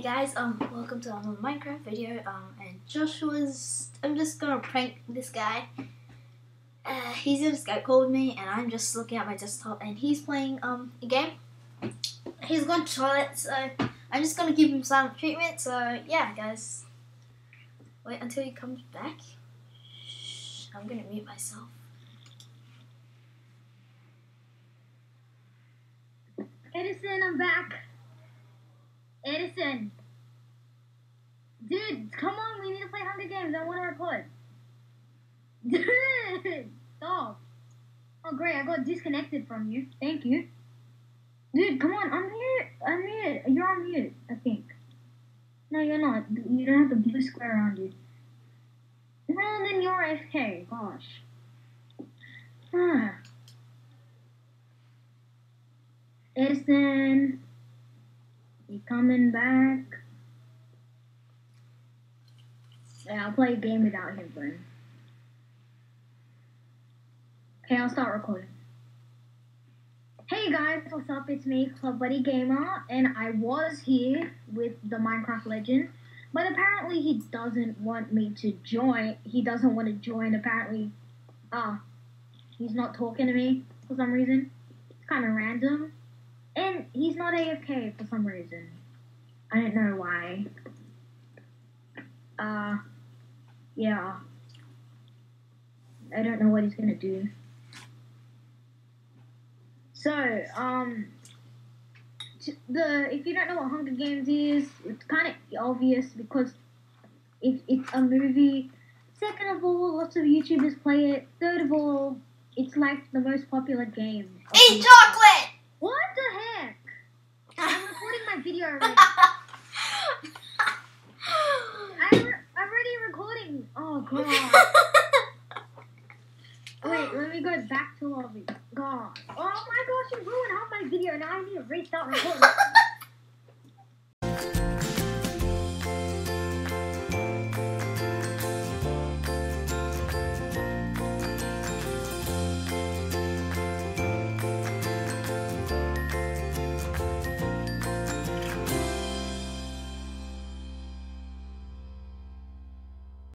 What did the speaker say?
guys, um, welcome to another Minecraft video, um, and Joshua's, I'm just gonna prank this guy. Uh, he's in Skype call with me, and I'm just looking at my desktop, and he's playing, um, a game. He's going to toilet, so I'm just gonna give him silent treatment, so yeah, guys. Wait until he comes back. I'm gonna mute myself. Edison, I'm back. Edison. Dude, come on, we need to play Hunger Games. I want to record. Dude, stop. Oh, great, I got disconnected from you. Thank you. Dude, come on, unmute. Unmute. You're on mute, I think. No, you're not. You don't have the blue square around you. No, then you're AFK. Gosh. Ah. Edison. You coming back? Yeah, I'll play a game without him then. Okay, I'll start recording. Hey guys, what's up? It's me, Club Buddy Gamer, and I was here with the Minecraft Legend, but apparently he doesn't want me to join. He doesn't want to join. Apparently, ah, uh, he's not talking to me for some reason. It's kind of random. And he's not AFK for some reason. I don't know why. Uh, yeah. I don't know what he's gonna do. So, um, the if you don't know what Hunger Games is, it's kind of obvious because if it's a movie. Second of all, lots of YouTubers play it. Third of all, it's like the most popular game. Eat chocolate! What the heck? I'm recording my video already. I'm, re- already recording. Oh god. Wait, let me go back to lobby. God. Oh my gosh, you ruined all my video. Now I need to restart recording.